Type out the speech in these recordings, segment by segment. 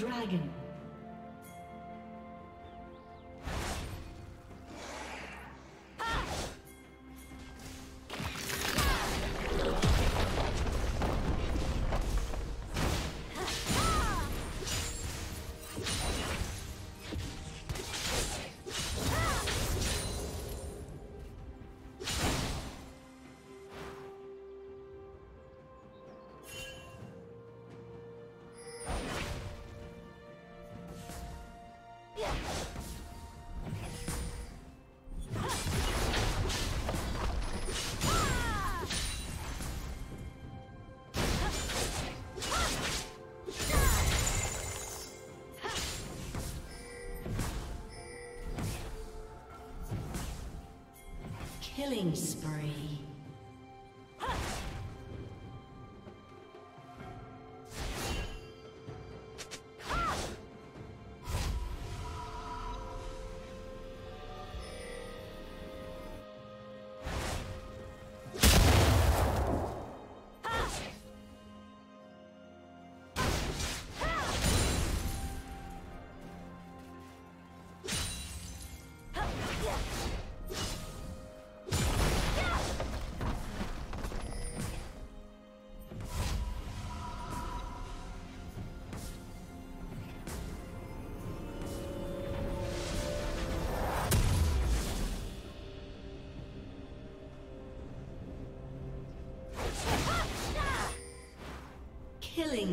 dragon. Killing spree.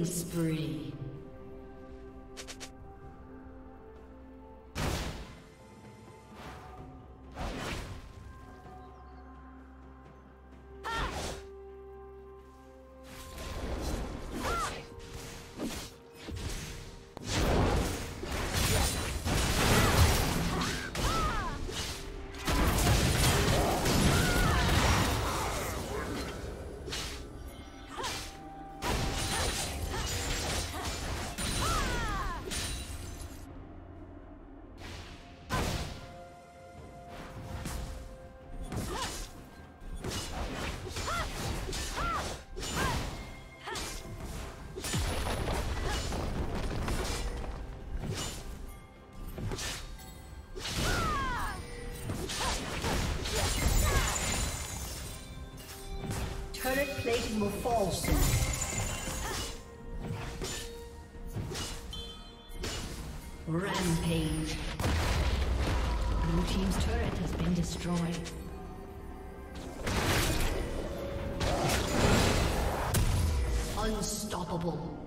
Spree. Plating will fall soon. Rampage. Blue Team's turret has been destroyed. Unstoppable.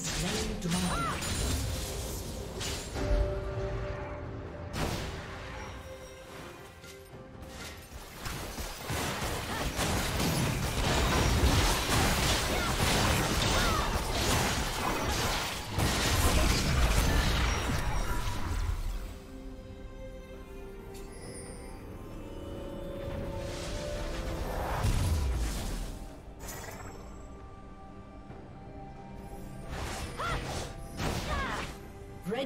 slain dragon.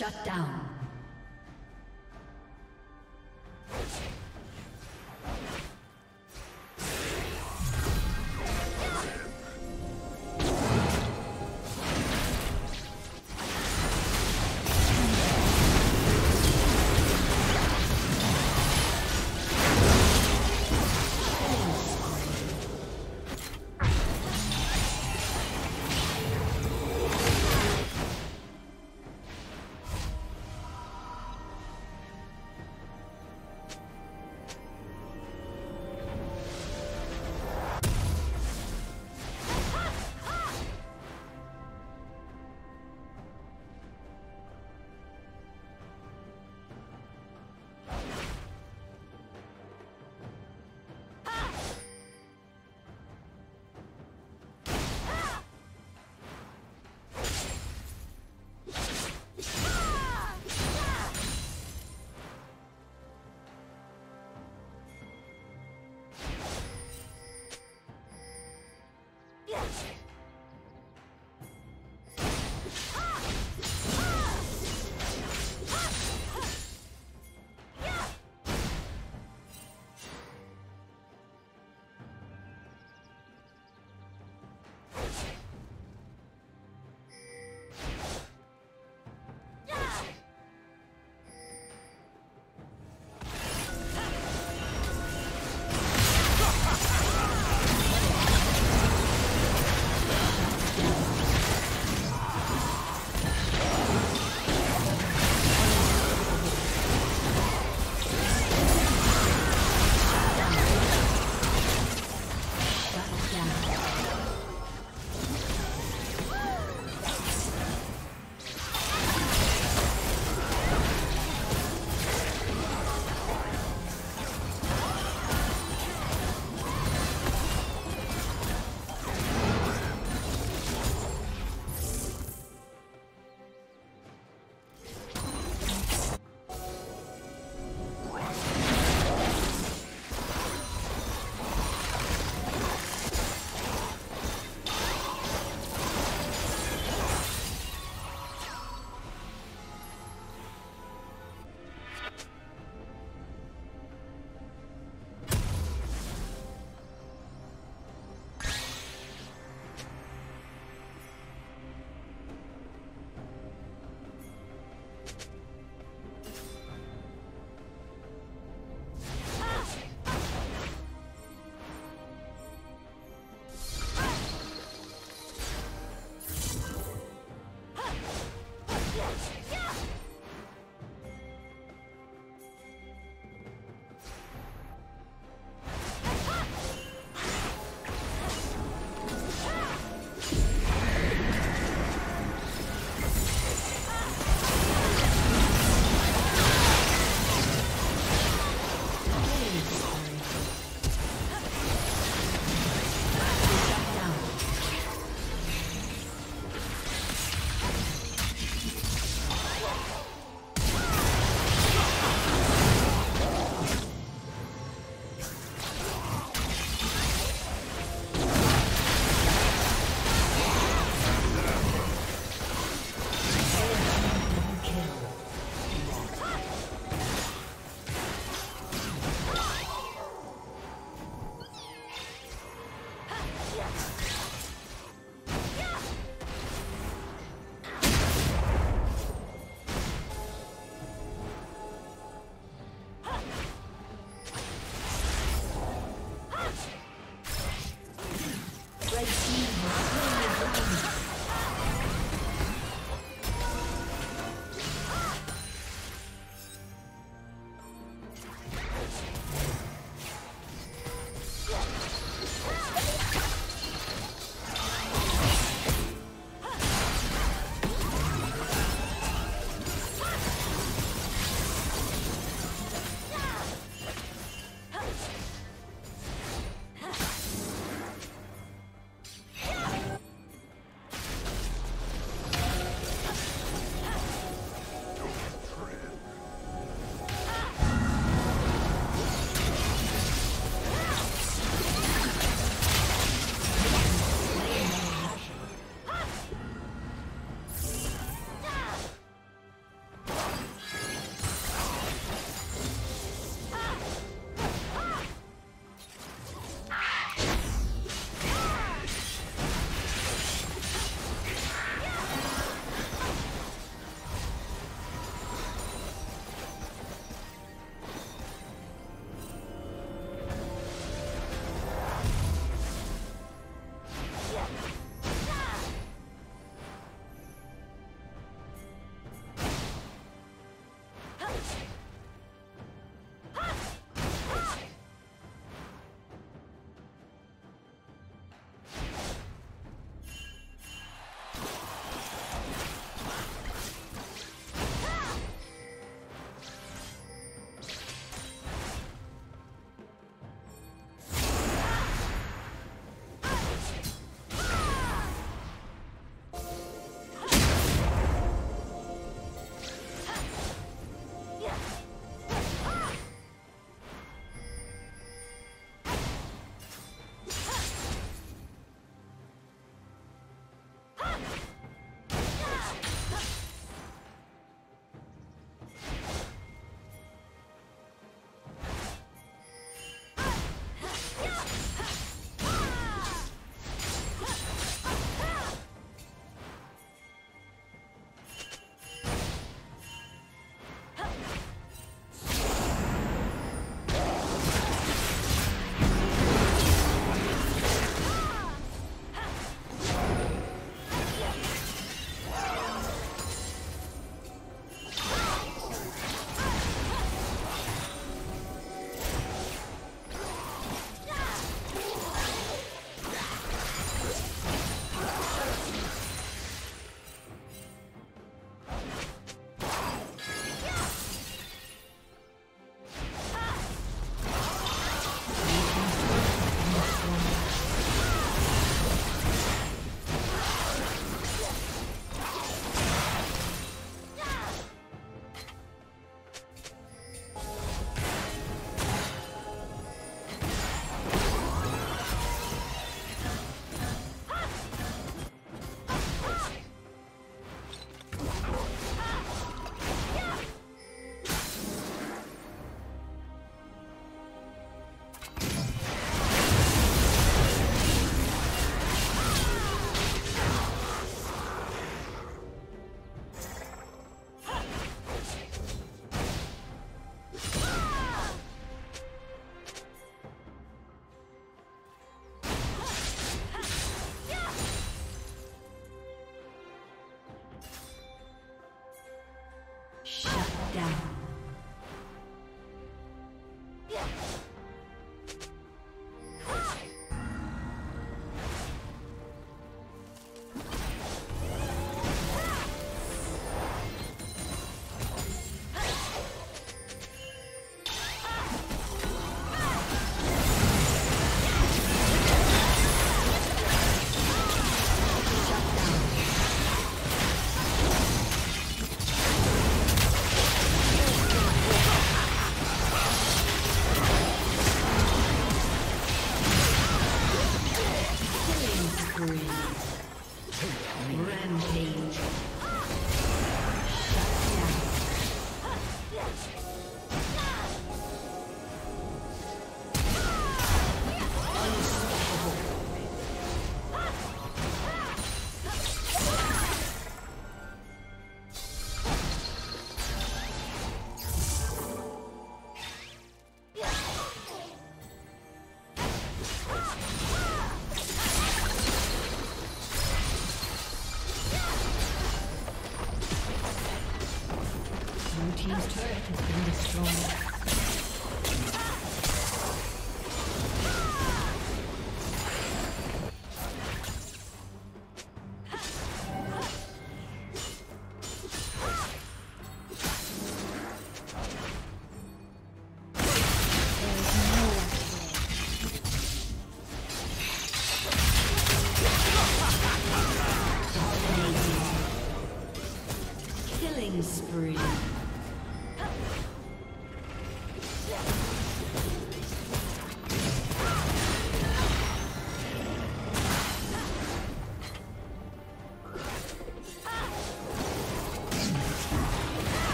Shut down.